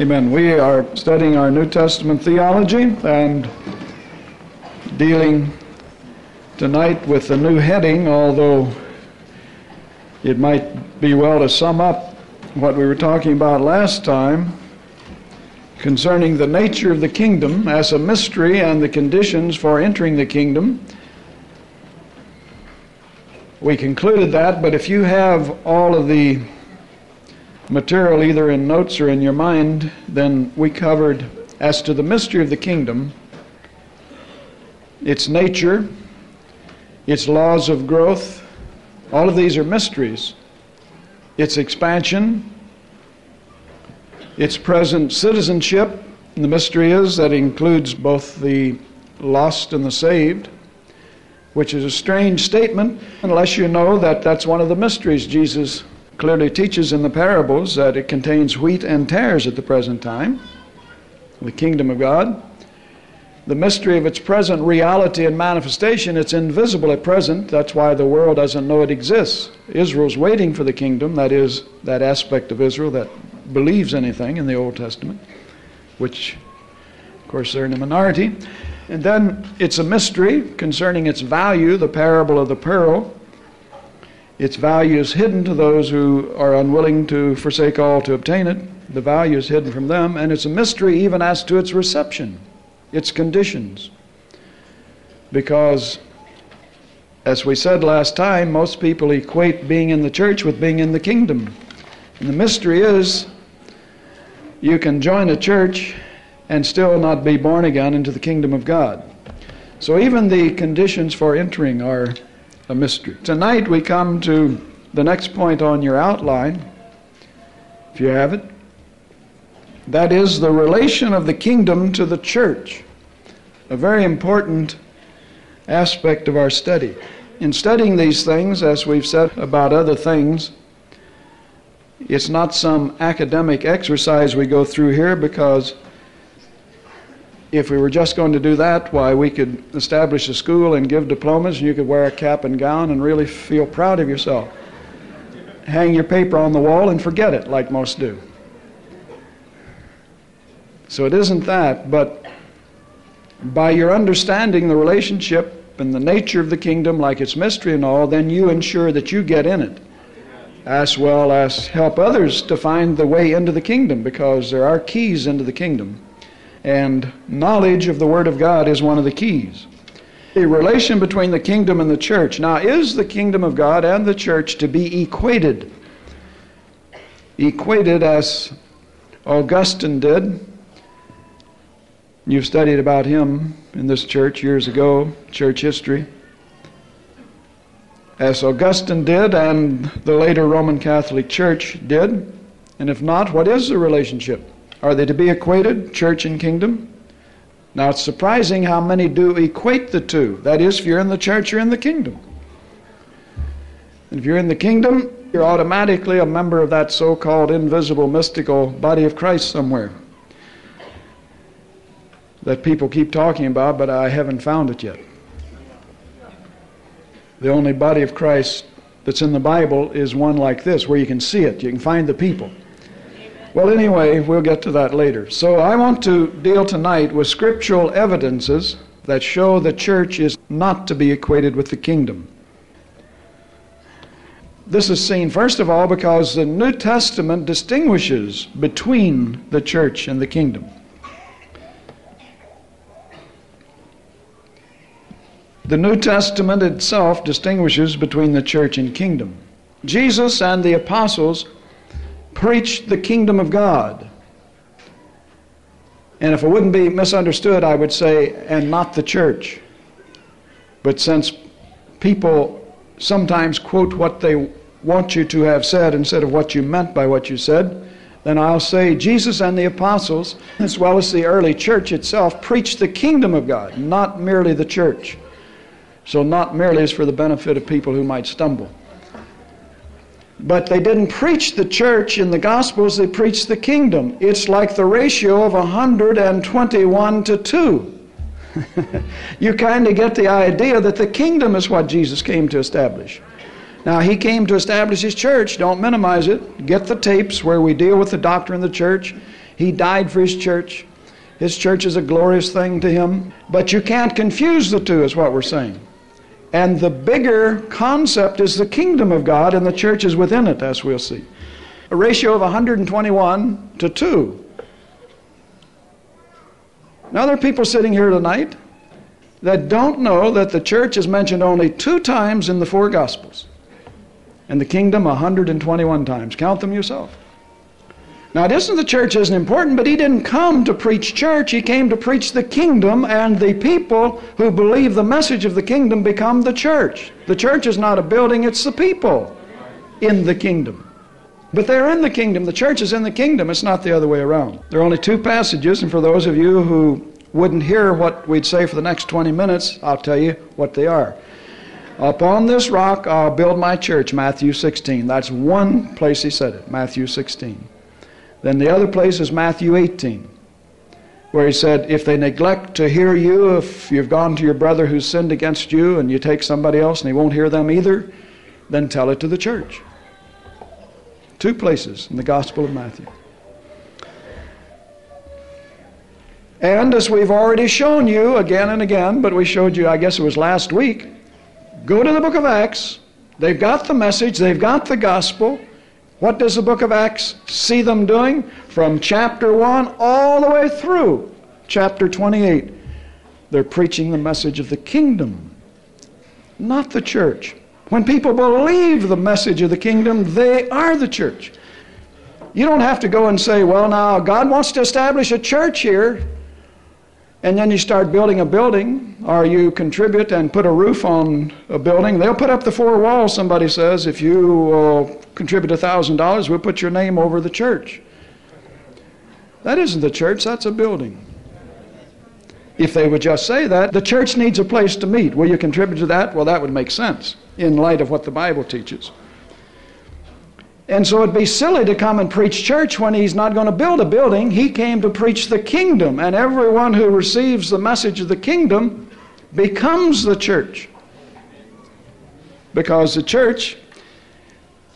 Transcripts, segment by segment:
Amen. We are studying our New Testament theology and dealing tonight with the new heading, although it might be well to sum up what we were talking about last time concerning the nature of the kingdom as a mystery and the conditions for entering the kingdom. We concluded that, but if you have all of the material either in notes or in your mind, then we covered as to the mystery of the kingdom, its nature, its laws of growth. All of these are mysteries. Its expansion, its present citizenship. And the mystery is that includes both the lost and the saved, which is a strange statement unless you know that that's one of the mysteries Jesus clearly teaches in the parables that it contains wheat and tares at the present time, the kingdom of God. The mystery of its present reality and manifestation, it's invisible at present. That's why the world doesn't know it exists. Israel's waiting for the kingdom, that is, that aspect of Israel that believes anything in the Old Testament, which, of course, they're in a minority. And then it's a mystery concerning its value, the parable of the pearl. Its value is hidden to those who are unwilling to forsake all to obtain it. The value is hidden from them, and it's a mystery even as to its reception, its conditions. Because, as we said last time, most people equate being in the church with being in the kingdom. And the mystery is you can join a church and still not be born again into the kingdom of God. So even the conditions for entering are a mystery. Tonight we come to the next point on your outline, if you have it. That is the relation of the kingdom to the church, a very important aspect of our study. In studying these things, as we've said about other things, it's not some academic exercise we go through here because if we were just going to do that, why, we could establish a school and give diplomas, and you could wear a cap and gown and really feel proud of yourself. Hang your paper on the wall and forget it, like most do. So it isn't that, but by your understanding the relationship and the nature of the kingdom, like its mystery and all, then you ensure that you get in it, as well as help others to find the way into the kingdom, because there are keys into the kingdom. And knowledge of the Word of God is one of the keys. The relation between the kingdom and the church. Now, is the kingdom of God and the church to be equated? Equated as Augustine did. You've studied about him in this church years ago, church history. As Augustine did, and the later Roman Catholic Church did. And if not, what is the relationship? Are they to be equated, church and kingdom? Now it's surprising how many do equate the two. That is, if you're in the church, you're in the kingdom. And if you're in the kingdom, you're automatically a member of that so called invisible, mystical body of Christ somewhere that people keep talking about, but I haven't found it yet. The only body of Christ that's in the Bible is one like this, where you can see it, you can find the people. Well, anyway, we'll get to that later. So I want to deal tonight with scriptural evidences that show the church is not to be equated with the kingdom. This is seen, first of all, because the New Testament distinguishes between the church and the kingdom. The New Testament itself distinguishes between the church and kingdom. Jesus and the apostles preached the kingdom of God. And if it wouldn't be misunderstood, I would say, and not the church. But since people sometimes quote what they want you to have said instead of what you meant by what you said, then I'll say Jesus and the apostles, as well as the early church itself, preached the kingdom of God, not merely the church. So, not merely is for the benefit of people who might stumble. But they didn't preach the church in the Gospels, they preached the kingdom. It's like the ratio of 121 to 2. you kind of get the idea that the kingdom is what Jesus came to establish. Now, he came to establish his church. Don't minimize it. Get the tapes where we deal with the doctrine of the church. He died for His church. His church is a glorious thing to Him. But you can't confuse the two, is what we're saying. And the bigger concept is the kingdom of God, and the church is within it, as we'll see. A ratio of 121 to 2. Now, there are people sitting here tonight that don't know that the church is mentioned only two times in the four Gospels, and the kingdom 121 times. Count them yourself. Now, it isn't the church isn't important, but he didn't come to preach church. He came to preach the kingdom, and the people who believe the message of the kingdom become the church. The church is not a building, it's the people in the kingdom. But they're in the kingdom. The church is in the kingdom. It's not the other way around. There are only two passages, and for those of you who wouldn't hear what we'd say for the next 20 minutes, I'll tell you what they are. Upon this rock I'll build my church, Matthew 16. That's one place he said it, Matthew 16. Then the other place is Matthew 18, where he said, If they neglect to hear you, if you've gone to your brother who's sinned against you and you take somebody else and he won't hear them either, then tell it to the church. Two places in the Gospel of Matthew. And as we've already shown you again and again, but we showed you, I guess it was last week, go to the book of Acts. They've got the message, they've got the gospel. What does the book of Acts see them doing? From chapter 1 all the way through chapter 28. They're preaching the message of the kingdom, not the church. When people believe the message of the kingdom, they are the church. You don't have to go and say, well, now, God wants to establish a church here, and then you start building a building, or you contribute and put a roof on a building. They'll put up the four walls, somebody says, if you uh, contribute $1,000, we'll put your name over the church. That isn't the church, that's a building. If they would just say that, the church needs a place to meet. Will you contribute to that? Well, that would make sense in light of what the Bible teaches. And so it'd be silly to come and preach church when he's not going to build a building. He came to preach the kingdom, and everyone who receives the message of the kingdom becomes the church. Because the church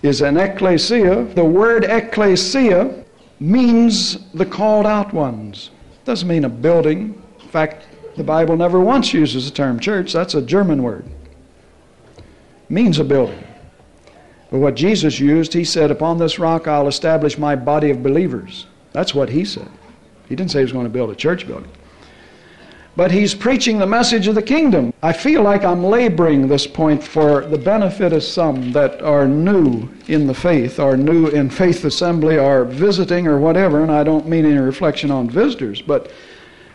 is an ecclesia. The word ecclesia means the called out ones. It doesn't mean a building. In fact, the Bible never once uses the term church. That's a German word means a building. But what Jesus used, he said, Upon this rock I'll establish my body of believers. That's what he said. He didn't say he was going to build a church building. But he's preaching the message of the kingdom. I feel like I'm laboring this point for the benefit of some that are new in the faith, are new in faith assembly, are visiting or whatever, and I don't mean any reflection on visitors, but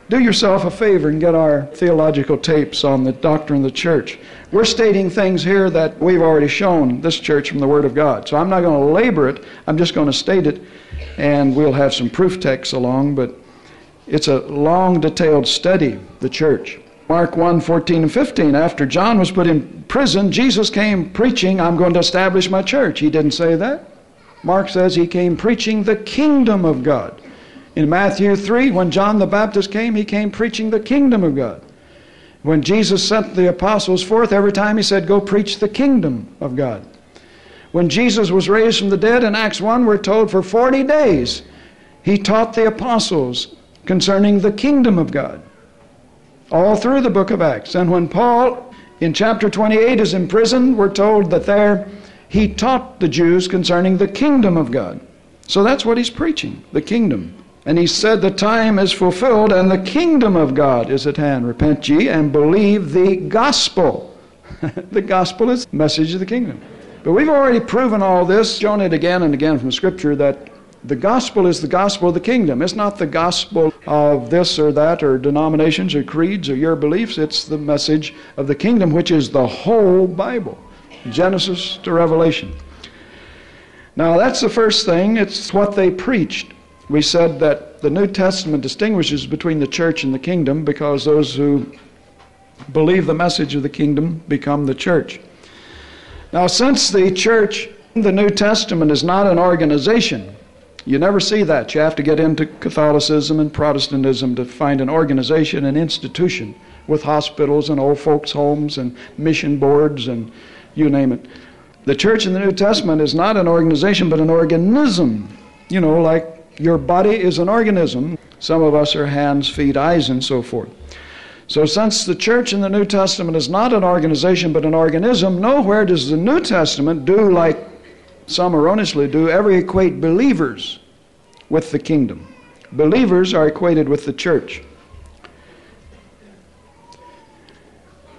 do yourself a favor and get our theological tapes on the doctrine of the church. We're stating things here that we've already shown this church from the Word of God. So I'm not going to labor it, I'm just going to state it, and we'll have some proof texts along, but it's a long, detailed study, the church. Mark 1 14 and 15. After John was put in prison, Jesus came preaching, I'm going to establish my church. He didn't say that. Mark says he came preaching the kingdom of God. In Matthew 3, when John the Baptist came, he came preaching the kingdom of God. When Jesus sent the apostles forth, every time he said, Go preach the kingdom of God. When Jesus was raised from the dead in Acts 1, we're told for 40 days he taught the apostles concerning the kingdom of God. All through the book of Acts. And when Paul in chapter 28 is imprisoned, we're told that there he taught the Jews concerning the kingdom of God. So that's what he's preaching the kingdom. And he said, The time is fulfilled and the kingdom of God is at hand. Repent ye and believe the gospel. the gospel is the message of the kingdom. But we've already proven all this, shown it again and again from Scripture, that the gospel is the gospel of the kingdom. It's not the gospel of this or that or denominations or creeds or your beliefs. It's the message of the kingdom, which is the whole Bible, Genesis to Revelation. Now, that's the first thing. It's what they preached. We said that the New Testament distinguishes between the church and the kingdom because those who believe the message of the kingdom become the church. Now, since the church, in the New Testament is not an organization, you never see that. You have to get into Catholicism and Protestantism to find an organization, an institution with hospitals and old folks' homes and mission boards and you name it. The church in the New Testament is not an organization but an organism, you know, like Your body is an organism. Some of us are hands, feet, eyes, and so forth. So, since the church in the New Testament is not an organization but an organism, nowhere does the New Testament do like some erroneously do, ever equate believers with the kingdom. Believers are equated with the church.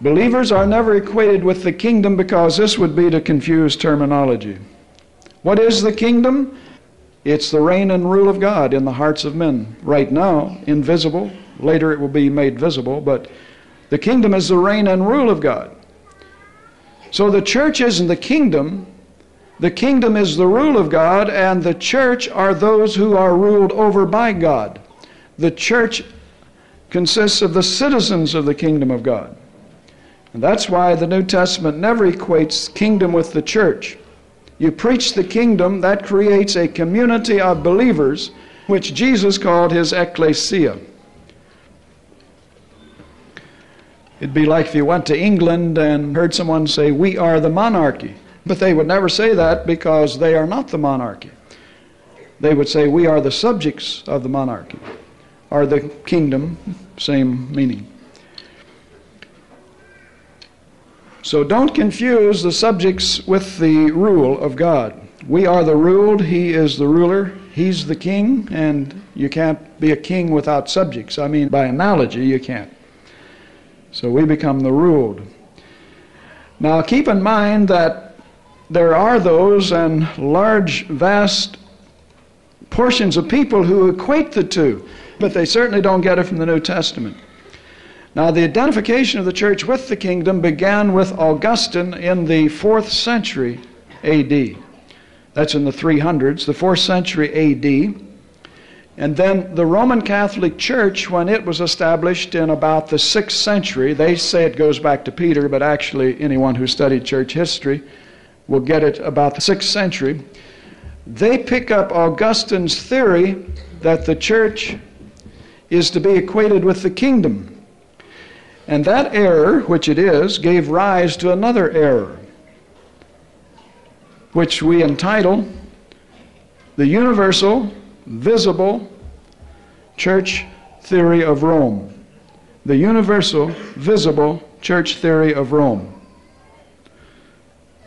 Believers are never equated with the kingdom because this would be to confuse terminology. What is the kingdom? It's the reign and rule of God in the hearts of men. Right now, invisible. Later it will be made visible, but the kingdom is the reign and rule of God. So the church isn't the kingdom. The kingdom is the rule of God, and the church are those who are ruled over by God. The church consists of the citizens of the kingdom of God. And that's why the New Testament never equates kingdom with the church. You preach the kingdom, that creates a community of believers, which Jesus called his ecclesia. It'd be like if you went to England and heard someone say, We are the monarchy. But they would never say that because they are not the monarchy. They would say, We are the subjects of the monarchy, or the kingdom, same meaning. So don't confuse the subjects with the rule of God. We are the ruled, He is the ruler, He's the king, and you can't be a king without subjects. I mean, by analogy, you can't. So we become the ruled. Now keep in mind that there are those and large, vast portions of people who equate the two, but they certainly don't get it from the New Testament. Now, the identification of the church with the kingdom began with Augustine in the fourth century AD. That's in the 300s, the fourth century AD. And then the Roman Catholic Church, when it was established in about the sixth century, they say it goes back to Peter, but actually, anyone who studied church history will get it about the sixth century. They pick up Augustine's theory that the church is to be equated with the kingdom. And that error, which it is, gave rise to another error, which we entitle the universal, visible church theory of Rome. The universal, visible church theory of Rome.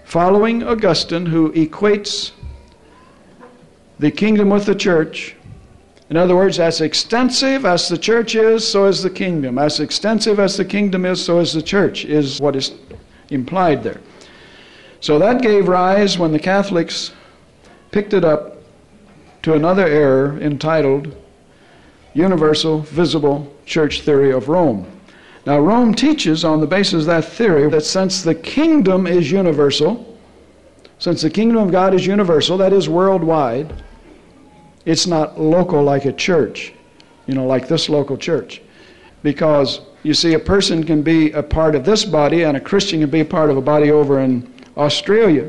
Following Augustine, who equates the kingdom with the church, in other words, as extensive as the church is, so is the kingdom. As extensive as the kingdom is, so is the church, is what is implied there. So that gave rise, when the Catholics picked it up, to another error entitled Universal Visible Church Theory of Rome. Now, Rome teaches on the basis of that theory that since the kingdom is universal, since the kingdom of God is universal, that is worldwide, it's not local like a church, you know, like this local church. Because you see, a person can be a part of this body, and a Christian can be a part of a body over in Australia.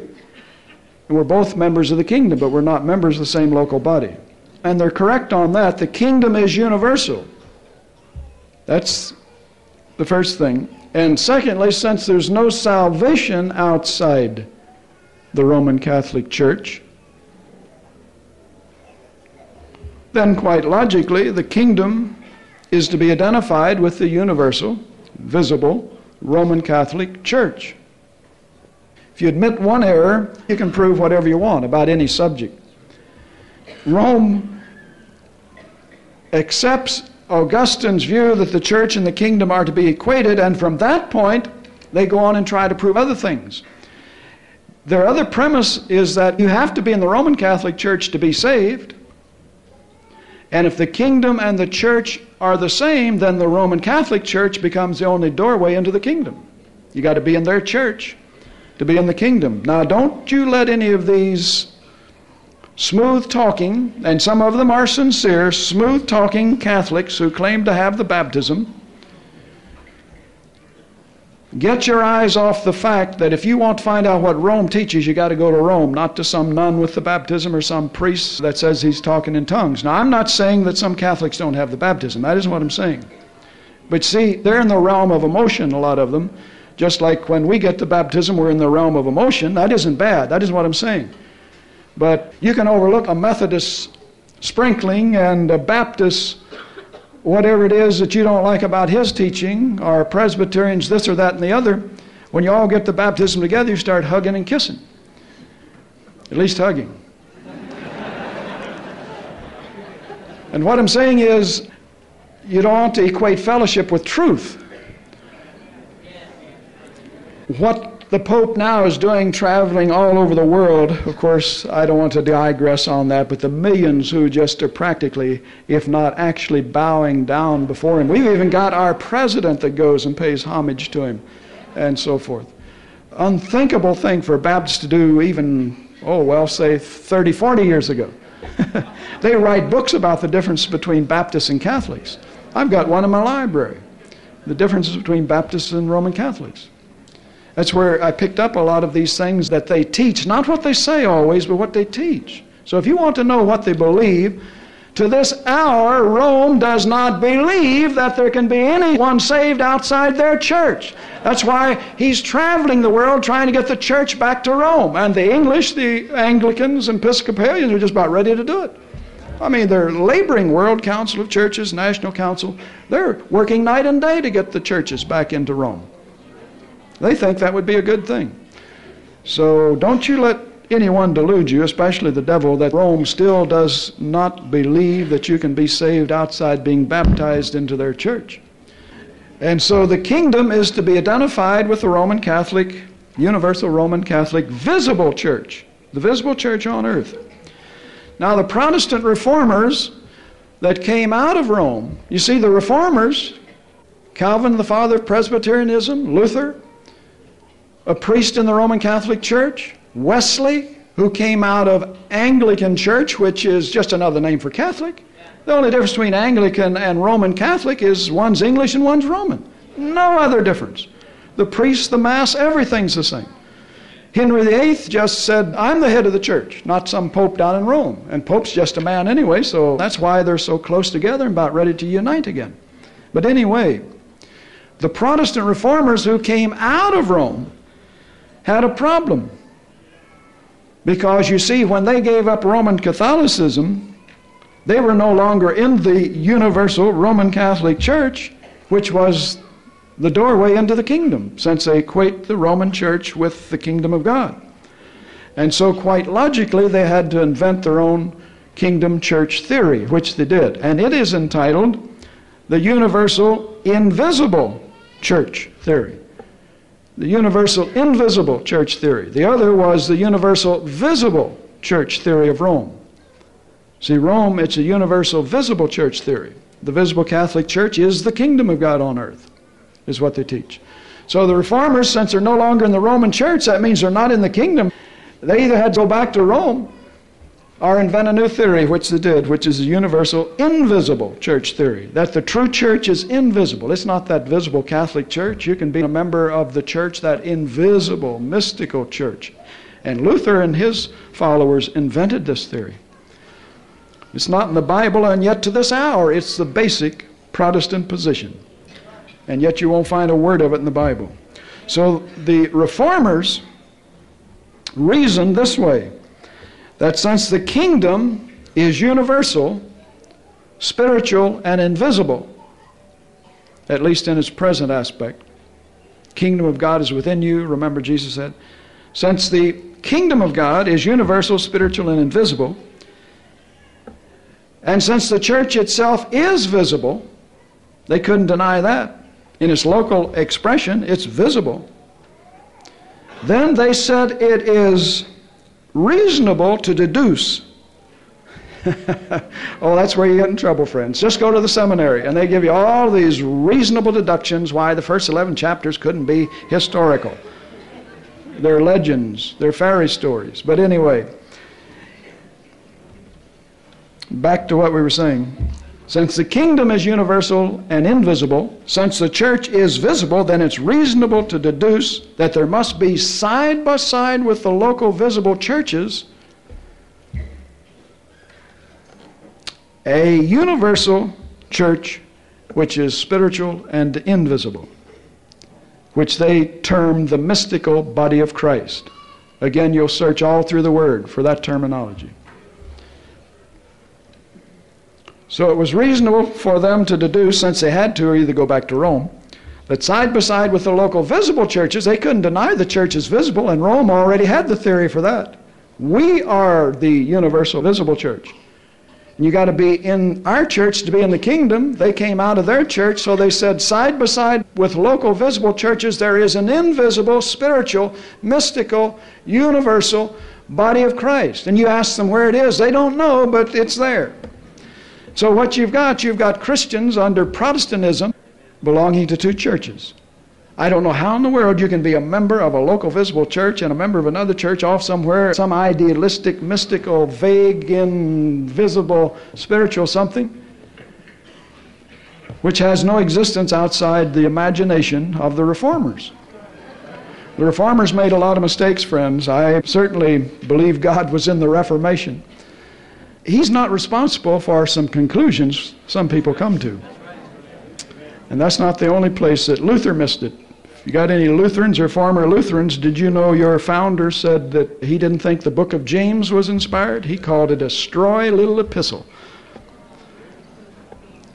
And we're both members of the kingdom, but we're not members of the same local body. And they're correct on that. The kingdom is universal. That's the first thing. And secondly, since there's no salvation outside the Roman Catholic Church, then quite logically, the kingdom is to be identified with the universal, visible Roman Catholic Church. If you admit one error, you can prove whatever you want about any subject. Rome accepts Augustine's view that the church and the kingdom are to be equated, and from that point, they go on and try to prove other things. Their other premise is that you have to be in the Roman Catholic Church to be saved. And if the kingdom and the church are the same, then the Roman Catholic Church becomes the only doorway into the kingdom. You got to be in their church to be in the kingdom. Now, don't you let any of these smooth talking, and some of them are sincere, smooth talking Catholics who claim to have the baptism Get your eyes off the fact that if you want to find out what Rome teaches, you got to go to Rome, not to some nun with the baptism or some priest that says he's talking in tongues. Now, I'm not saying that some Catholics don't have the baptism. That isn't what I'm saying. But see, they're in the realm of emotion, a lot of them. Just like when we get the baptism, we're in the realm of emotion. That isn't bad. That isn't what I'm saying. But you can overlook a Methodist sprinkling and a Baptist, whatever it is that you don't like about his teaching, or Presbyterians, this or that and the other, when you all get the baptism together, you start hugging and kissing. At least hugging. and what I'm saying is, you don't want to equate fellowship with truth. What the Pope now is doing, traveling all over the world, of course, I don't want to digress on that, but the millions who just are practically, if not actually, bowing down before him. We've even got our president that goes and pays homage to him, and so forth. Unthinkable thing for Baptists to do, even, oh, well, say 30, 40 years ago. they write books about the difference between Baptists and Catholics. I've got one in my library. The differences between Baptists and Roman Catholics. That's where I picked up a lot of these things that they teach, not what they say always, but what they teach. So if you want to know what they believe, to this hour, Rome does not believe that there can be anyone saved outside their church. That's why he's traveling the world trying to get the church back to Rome. And the English, the Anglicans, and Episcopalians are just about ready to do it. I mean, they're laboring World Council of Churches, National Council. They're working night and day to get the churches back into Rome. They think that would be a good thing. So don't you let anyone delude you, especially the devil, that Rome still does not believe that you can be saved outside being baptized into their church. And so the kingdom is to be identified with the Roman Catholic, universal Roman Catholic visible church, the visible church on earth. Now, the Protestant reformers that came out of Rome, you see, the reformers, Calvin, the father of Presbyterianism, Luther, a priest in the Roman Catholic Church, Wesley, who came out of Anglican Church, which is just another name for Catholic. The only difference between Anglican and Roman Catholic is one's English and one's Roman. No other difference. The priest, the Mass, everything's the same. Henry VIII just said, I'm the head of the church, not some pope down in Rome. And pope's just a man anyway, so that's why they're so close together and about ready to unite again. But anyway, the Protestant reformers who came out of Rome had a problem. Because you see, when they gave up Roman Catholicism, they were no longer in the universal Roman Catholic Church, which was the doorway into the kingdom, since they equate the Roman Church with the kingdom of God. And so, quite logically, they had to invent their own kingdom church theory, which they did. And it is entitled the Universal Invisible Church Theory the universal invisible church theory. The other was the universal visible church theory of Rome. See, Rome, it's a universal visible church theory. The visible Catholic Church is the kingdom of God on earth, is what they teach. So the reformers, since they're no longer in the Roman church, that means they're not in the kingdom. They either had to go back to Rome or invent a new theory, which they did, which is a universal invisible church theory. That the true church is invisible. It's not that visible Catholic church. You can be a member of the church, that invisible, mystical church. And Luther and his followers invented this theory. It's not in the Bible, and yet to this hour, it's the basic Protestant position. And yet you won't find a word of it in the Bible. So the reformers reasoned this way that since the kingdom is universal, spiritual, and invisible, at least in its present aspect, kingdom of God is within you, remember Jesus said, since the kingdom of God is universal, spiritual, and invisible, and since the church itself is visible, they couldn't deny that. In its local expression, it's visible. Then they said it is reasonable to deduce. oh, that's where you get in trouble, friends. Just go to the seminary, and they give you all these reasonable deductions why the first 11 chapters couldn't be historical. They're legends, they're fairy stories. But anyway, back to what we were saying. Since the kingdom is universal and invisible, since the church is visible, then it's reasonable to deduce that there must be side by side with the local visible churches a universal church which is spiritual and invisible, which they term the mystical body of Christ. Again, you'll search all through the Word for that terminology. So it was reasonable for them to deduce, since they had to either go back to Rome, that side by side with the local visible churches, they couldn't deny the church is visible, and Rome already had the theory for that. We are the universal visible church. And you got to be in our church to be in the kingdom. They came out of their church, so they said, side by side with local visible churches, there is an invisible, spiritual, mystical, universal body of Christ. And you ask them where it is, they don't know, but it's there. So, what you've got, you've got Christians under Protestantism belonging to two churches. I don't know how in the world you can be a member of a local visible church and a member of another church off somewhere, some idealistic, mystical, vague, invisible, spiritual something, which has no existence outside the imagination of the reformers. The reformers made a lot of mistakes, friends. I certainly believe God was in the Reformation. He's not responsible for some conclusions some people come to. And that's not the only place that Luther missed it. If you got any Lutherans or former Lutherans, did you know your founder said that he didn't think the book of James was inspired? He called it a strawy little epistle.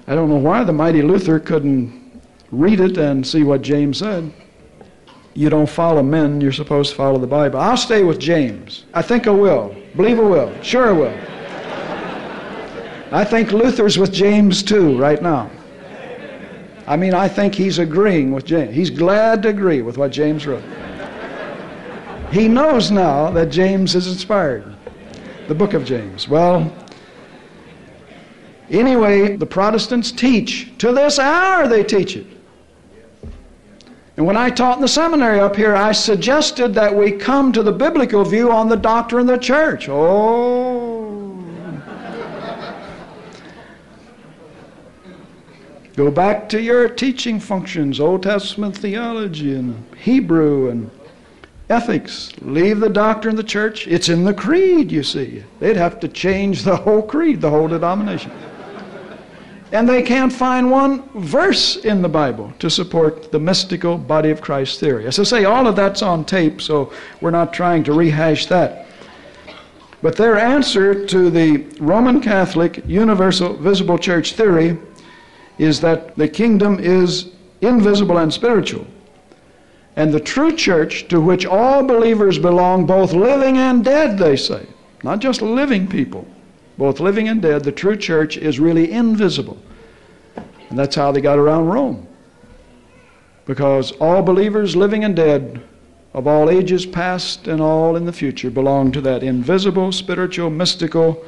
I don't know why the mighty Luther couldn't read it and see what James said. You don't follow men, you're supposed to follow the Bible. I'll stay with James. I think I will. Believe I will. Sure I will. I think Luther's with James too right now. I mean, I think he's agreeing with James. He's glad to agree with what James wrote. He knows now that James is inspired, the book of James. Well, anyway, the Protestants teach. To this hour, they teach it. And when I taught in the seminary up here, I suggested that we come to the biblical view on the doctrine of the church. Oh, Go back to your teaching functions, Old Testament theology and Hebrew and ethics. Leave the doctrine of the church. It's in the creed, you see. They'd have to change the whole creed, the whole denomination. And they can't find one verse in the Bible to support the mystical body of Christ theory. As I say, all of that's on tape, so we're not trying to rehash that. But their answer to the Roman Catholic universal visible church theory is that the kingdom is invisible and spiritual. And the true church, to which all believers belong, both living and dead, they say, not just living people, both living and dead, the true church is really invisible. And that's how they got around Rome. Because all believers, living and dead, of all ages past and all in the future, belong to that invisible, spiritual, mystical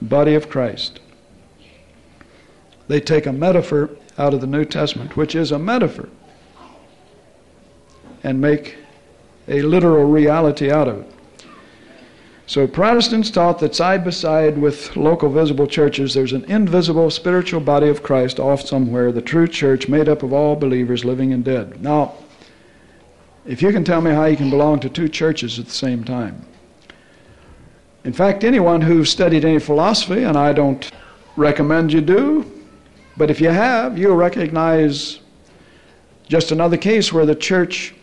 body of Christ they take a metaphor out of the New Testament, which is a metaphor, and make a literal reality out of it. So Protestants taught that side by side with local visible churches, there's an invisible spiritual body of Christ off somewhere, the true church made up of all believers, living and dead. Now, if you can tell me how you can belong to two churches at the same time. In fact, anyone who studied any philosophy, and I don't recommend you do, but if you have, you'll recognize just another case where the church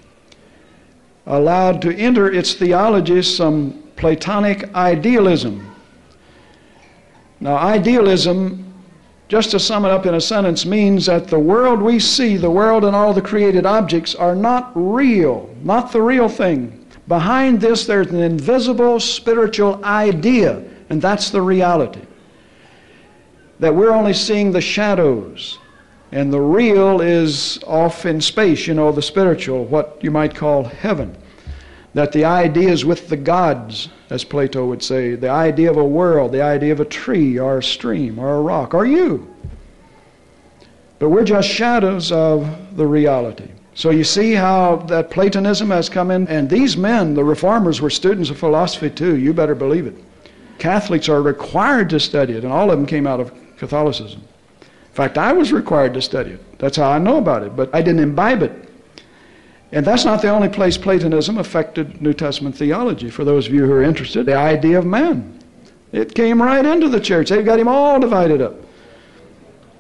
allowed to enter its theology some Platonic idealism. Now, idealism, just to sum it up in a sentence, means that the world we see, the world and all the created objects, are not real, not the real thing. Behind this, there's an invisible spiritual idea, and that's the reality that we're only seeing the shadows and the real is off in space, you know, the spiritual, what you might call heaven. That the idea is with the gods, as Plato would say, the idea of a world, the idea of a tree or a stream or a rock or you. But we're just shadows of the reality. So you see how that Platonism has come in, and these men, the reformers, were students of philosophy too. You better believe it. Catholics are required to study it, and all of them came out of Catholicism. In fact, I was required to study it. That's how I know about it, but I didn't imbibe it. And that's not the only place Platonism affected New Testament theology. For those of you who are interested, the idea of man. It came right into the church. They've got him all divided up.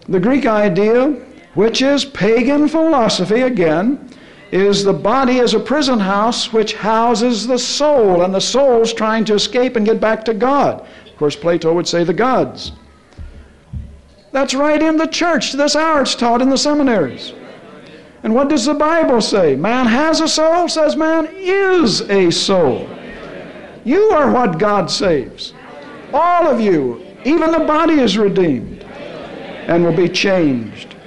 The Greek idea, which is pagan philosophy again, is the body as a prison house which houses the soul, and the soul's trying to escape and get back to God. Of course, Plato would say the gods. That's right in the church. This hour it's taught in the seminaries. And what does the Bible say? Man has a soul, says man is a soul. You are what God saves. All of you, even the body is redeemed and will be changed.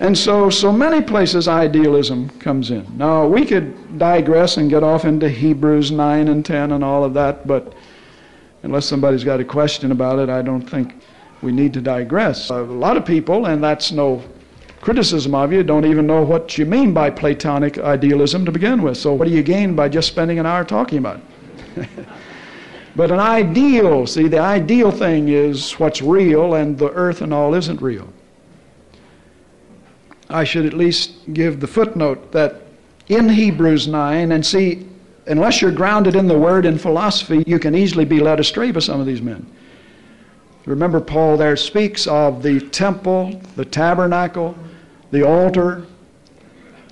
And so, so many places idealism comes in. Now, we could digress and get off into Hebrews 9 and 10 and all of that, but unless somebody's got a question about it, I don't think we need to digress. A lot of people, and that's no criticism of you, don't even know what you mean by Platonic idealism to begin with. So, what do you gain by just spending an hour talking about it? but an ideal, see, the ideal thing is what's real, and the earth and all isn't real. I should at least give the footnote that in Hebrews 9, and see, unless you're grounded in the Word and philosophy, you can easily be led astray by some of these men. Remember, Paul there speaks of the temple, the tabernacle, the altar,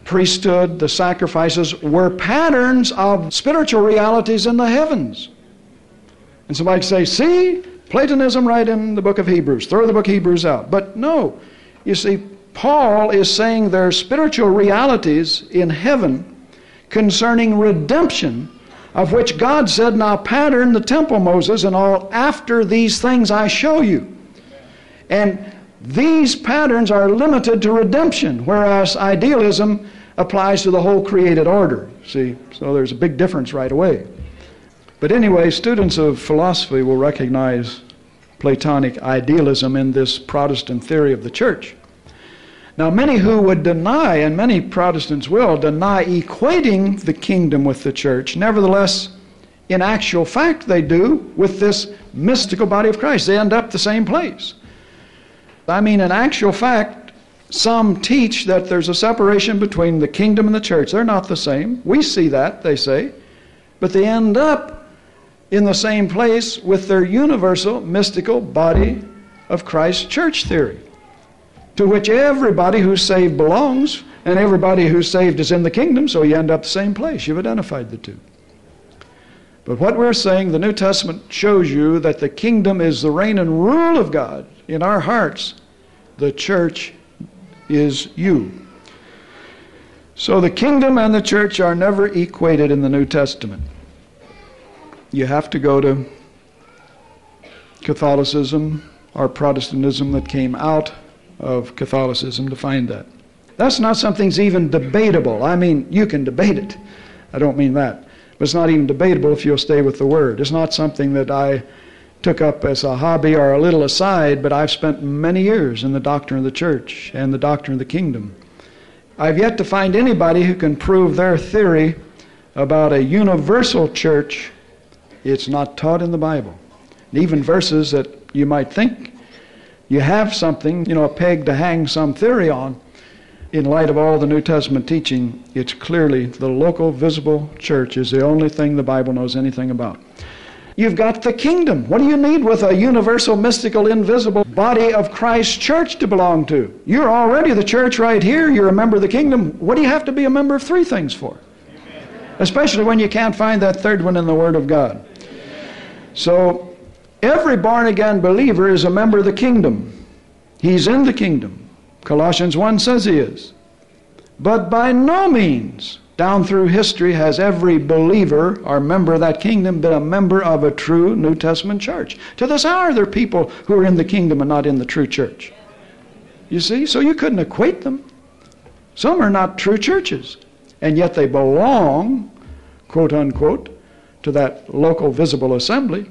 priesthood, the sacrifices were patterns of spiritual realities in the heavens. And somebody could say, see, Platonism right in the book of Hebrews. Throw the book of Hebrews out. But no. You see, Paul is saying there are spiritual realities in heaven concerning redemption, of which God said, Now pattern the temple, Moses, and all after these things I show you. And these patterns are limited to redemption, whereas idealism applies to the whole created order. See, so there's a big difference right away. But anyway, students of philosophy will recognize Platonic idealism in this Protestant theory of the church. Now, many who would deny, and many Protestants will, deny equating the kingdom with the church, nevertheless, in actual fact, they do with this mystical body of Christ. They end up the same place. I mean, in actual fact, some teach that there's a separation between the kingdom and the church. They're not the same. We see that, they say. But they end up in the same place with their universal mystical body of Christ church theory, to which everybody who's saved belongs, and everybody who's saved is in the kingdom, so you end up the same place. You've identified the two. But what we're saying, the New Testament shows you that the kingdom is the reign and rule of God in our hearts. The church is you. So the kingdom and the church are never equated in the New Testament. You have to go to Catholicism or Protestantism that came out of Catholicism to find that. That's not something that's even debatable. I mean, you can debate it. I don't mean that. But it's not even debatable if you'll stay with the Word. It's not something that I took up as a hobby or a little aside, but I've spent many years in the doctrine of the church and the doctrine of the kingdom. I've yet to find anybody who can prove their theory about a universal church. It's not taught in the Bible. And even verses that you might think you have something, you know, a peg to hang some theory on, in light of all the New Testament teaching, it's clearly the local visible church is the only thing the Bible knows anything about. You've got the kingdom. What do you need with a universal, mystical, invisible body of Christ's church to belong to? You're already the church right here. You're a member of the kingdom. What do you have to be a member of three things for? Especially when you can't find that third one in the Word of God. So, every born again believer is a member of the kingdom. He's in the kingdom. Colossians 1 says he is. But by no means, down through history, has every believer or member of that kingdom been a member of a true New Testament church. To this hour, there are people who are in the kingdom and not in the true church. You see? So you couldn't equate them. Some are not true churches, and yet they belong, quote unquote, to that local visible assembly.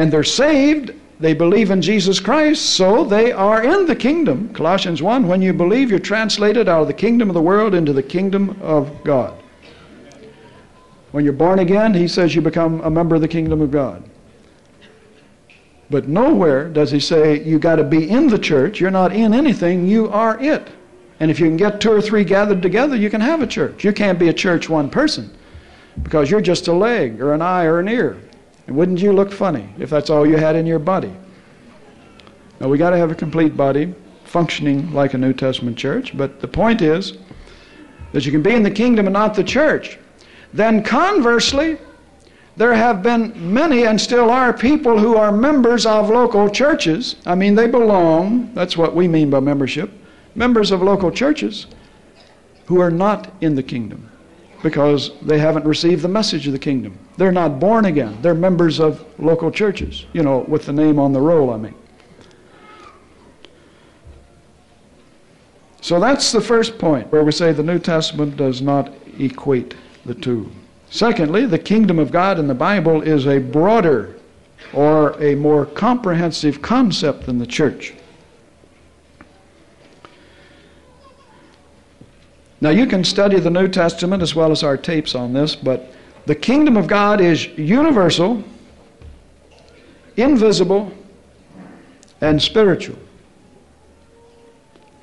And they're saved they believe in Jesus Christ, so they are in the kingdom. Colossians 1 When you believe, you're translated out of the kingdom of the world into the kingdom of God. When you're born again, he says you become a member of the kingdom of God. But nowhere does he say you got to be in the church. You're not in anything, you are it. And if you can get two or three gathered together, you can have a church. You can't be a church one person because you're just a leg or an eye or an ear. And wouldn't you look funny if that's all you had in your body? Now, we got to have a complete body functioning like a New Testament church, but the point is that you can be in the kingdom and not the church. Then, conversely, there have been many and still are people who are members of local churches. I mean, they belong, that's what we mean by membership, members of local churches who are not in the kingdom because they haven't received the message of the kingdom. They're not born again. They're members of local churches, you know, with the name on the roll, I mean. So that's the first point where we say the New Testament does not equate the two. Secondly, the kingdom of God in the Bible is a broader or a more comprehensive concept than the church. Now, you can study the New Testament as well as our tapes on this, but the kingdom of God is universal, invisible, and spiritual.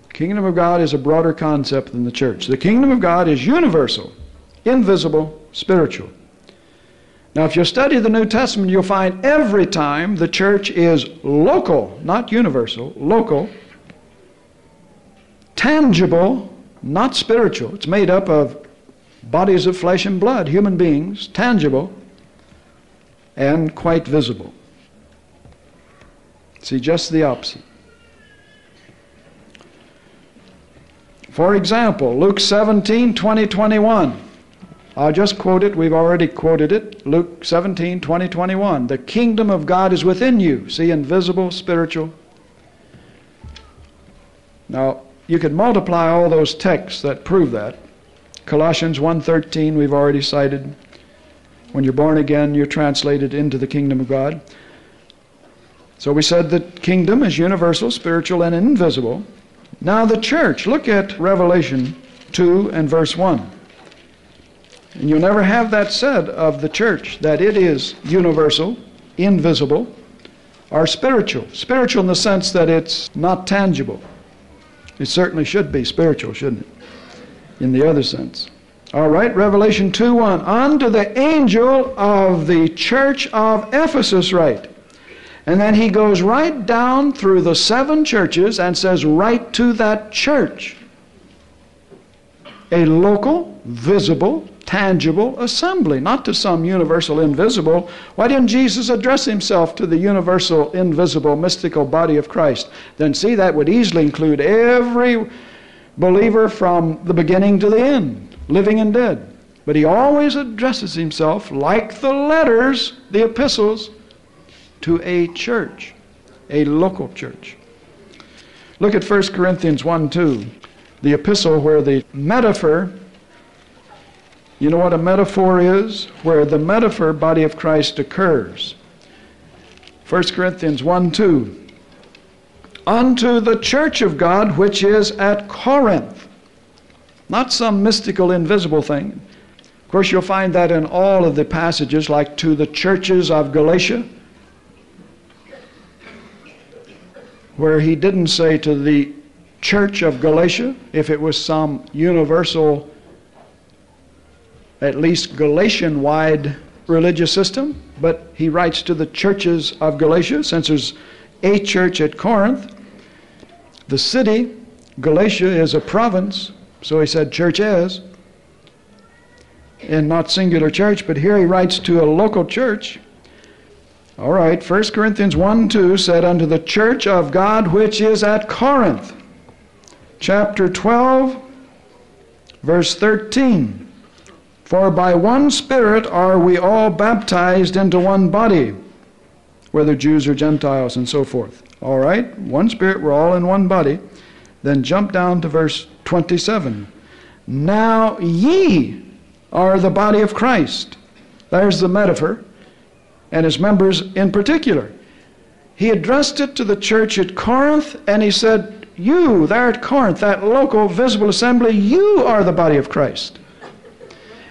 The kingdom of God is a broader concept than the church. The kingdom of God is universal, invisible, spiritual. Now, if you study the New Testament, you'll find every time the church is local, not universal, local, tangible, not spiritual. It's made up of bodies of flesh and blood, human beings, tangible and quite visible. See, just the opposite. For example, Luke 17, 20, 21. I'll just quote it. We've already quoted it. Luke 17, 20, 21. The kingdom of God is within you. See, invisible, spiritual. Now, you could multiply all those texts that prove that. Colossians 1:13 we've already cited. When you're born again, you're translated into the kingdom of God. So we said the kingdom is universal, spiritual, and invisible. Now the church, look at Revelation 2 and verse 1. And you'll never have that said of the church, that it is universal, invisible, or spiritual. Spiritual in the sense that it's not tangible. It certainly should be spiritual, shouldn't it? In the other sense. All right, Revelation 2 1. Unto the angel of the church of Ephesus write. And then he goes right down through the seven churches and says, Write to that church. A local, visible, tangible assembly, not to some universal invisible. Why didn't Jesus address himself to the universal, invisible, mystical body of Christ? Then see, that would easily include every believer from the beginning to the end, living and dead. But he always addresses himself, like the letters, the epistles, to a church, a local church. Look at 1 Corinthians 1 2, the epistle where the metaphor you know what a metaphor is? Where the metaphor body of Christ occurs. 1 Corinthians 1 2. Unto the church of God which is at Corinth. Not some mystical, invisible thing. Of course, you'll find that in all of the passages, like to the churches of Galatia, where he didn't say to the church of Galatia, if it was some universal at least Galatian wide religious system, but he writes to the churches of Galatia, since there's a church at Corinth. The city, Galatia, is a province, so he said church churches, and not singular church, but here he writes to a local church. All right, 1 Corinthians 1 2 said, Unto the church of God which is at Corinth. Chapter 12, verse 13. For by one Spirit are we all baptized into one body, whether Jews or Gentiles and so forth. All right? One Spirit, we're all in one body. Then jump down to verse 27. Now ye are the body of Christ. There's the metaphor, and his members in particular. He addressed it to the church at Corinth, and he said, You, there at Corinth, that local visible assembly, you are the body of Christ.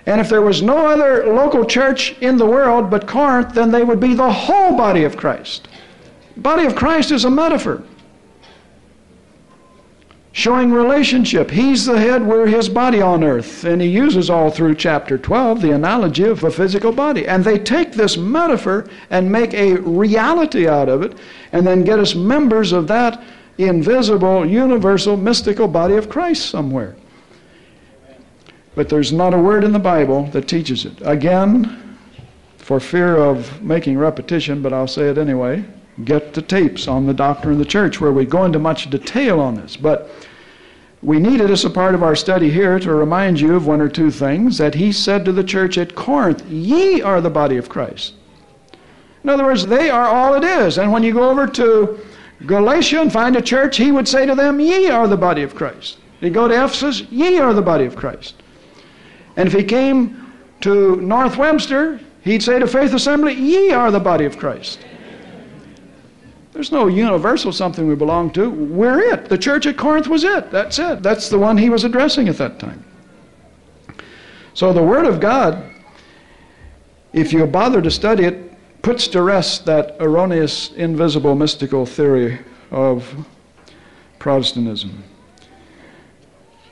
And if there was no other local church in the world but Corinth, then they would be the whole body of Christ. Body of Christ is a metaphor showing relationship. He's the head, we're his body on earth. And he uses all through chapter 12 the analogy of a physical body. And they take this metaphor and make a reality out of it, and then get us members of that invisible, universal, mystical body of Christ somewhere. But there's not a word in the Bible that teaches it. Again, for fear of making repetition, but I'll say it anyway, get the tapes on the doctrine of the church where we go into much detail on this. But we need it as a part of our study here to remind you of one or two things that he said to the church at Corinth, Ye are the body of Christ. In other words, they are all it is. And when you go over to Galatia and find a church, he would say to them, Ye are the body of Christ. He'd go to Ephesus, Ye are the body of Christ. And if he came to North Webster, he'd say to Faith Assembly, Ye are the body of Christ. There's no universal something we belong to. We're it. The church at Corinth was it. That's it. That's the one he was addressing at that time. So the Word of God, if you bother to study it, puts to rest that erroneous, invisible, mystical theory of Protestantism.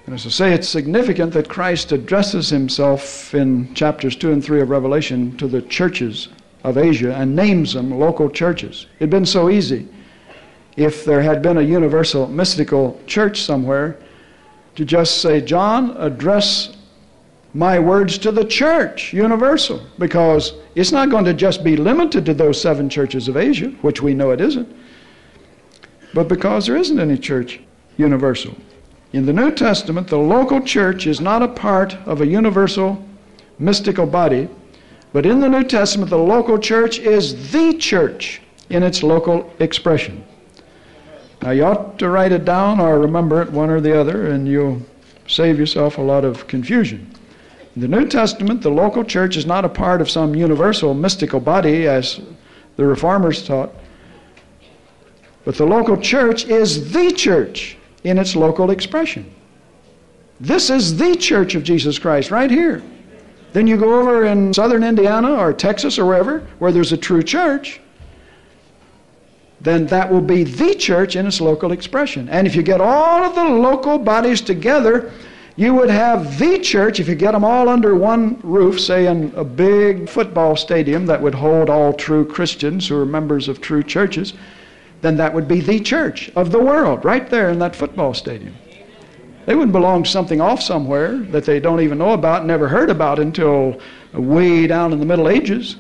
And as I say, it's significant that Christ addresses himself in chapters 2 and 3 of Revelation to the churches of Asia and names them local churches. It'd been so easy if there had been a universal mystical church somewhere to just say, John, address my words to the church, universal, because it's not going to just be limited to those seven churches of Asia, which we know it isn't, but because there isn't any church universal. In the New Testament, the local church is not a part of a universal mystical body, but in the New Testament, the local church is the church in its local expression. Now, you ought to write it down or remember it, one or the other, and you'll save yourself a lot of confusion. In the New Testament, the local church is not a part of some universal mystical body as the reformers taught, but the local church is the church in its local expression. This is the church of Jesus Christ right here. Then you go over in southern Indiana or Texas or wherever where there's a true church, then that will be the church in its local expression. And if you get all of the local bodies together, you would have the church, if you get them all under one roof, say in a big football stadium that would hold all true Christians who are members of true churches, then that would be the church of the world, right there in that football stadium. They wouldn't belong to something off somewhere that they don't even know about, never heard about until way down in the Middle Ages.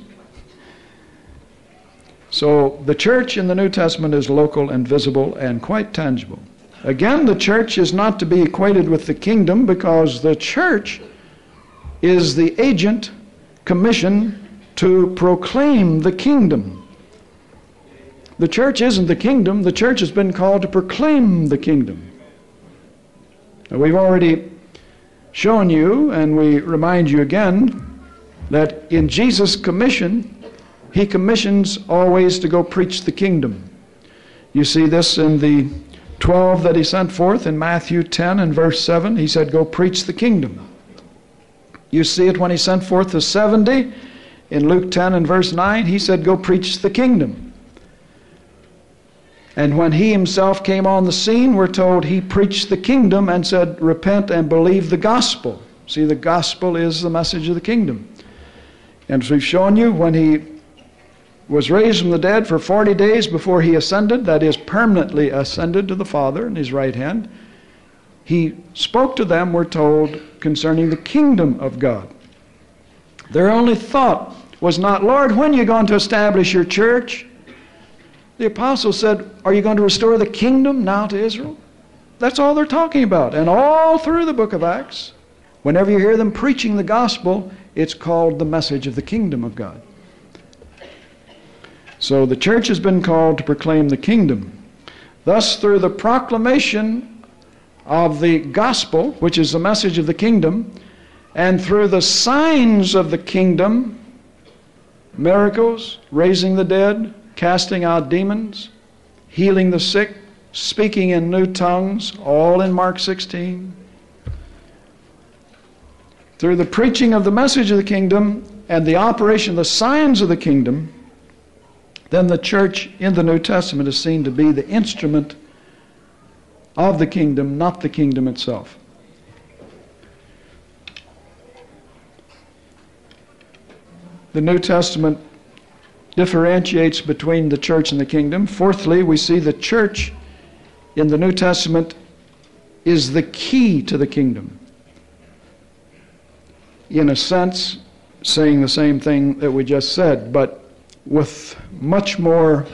So the church in the New Testament is local and visible and quite tangible. Again, the church is not to be equated with the kingdom because the church is the agent commissioned to proclaim the kingdom. The church isn't the kingdom, the church has been called to proclaim the kingdom. Now, we've already shown you, and we remind you again, that in Jesus' commission, he commissions always to go preach the kingdom. You see this in the 12 that he sent forth in Matthew 10 and verse 7. He said, Go preach the kingdom. You see it when he sent forth the 70 in Luke 10 and verse 9. He said, Go preach the kingdom. And when he himself came on the scene, we're told he preached the kingdom and said, Repent and believe the gospel. See, the gospel is the message of the kingdom. And as we've shown you, when he was raised from the dead for 40 days before he ascended, that is, permanently ascended to the Father in his right hand, he spoke to them, we're told, concerning the kingdom of God. Their only thought was not, Lord, when are you going to establish your church? The apostles said, Are you going to restore the kingdom now to Israel? That's all they're talking about. And all through the book of Acts, whenever you hear them preaching the gospel, it's called the message of the kingdom of God. So the church has been called to proclaim the kingdom. Thus, through the proclamation of the gospel, which is the message of the kingdom, and through the signs of the kingdom, miracles, raising the dead, casting out demons, healing the sick, speaking in new tongues, all in Mark 16. Through the preaching of the message of the kingdom and the operation of the signs of the kingdom, then the church in the New Testament is seen to be the instrument of the kingdom, not the kingdom itself. The New Testament differentiates between the church and the kingdom. Fourthly, we see the church in the New Testament is the key to the kingdom. In a sense, saying the same thing that we just said, but with much more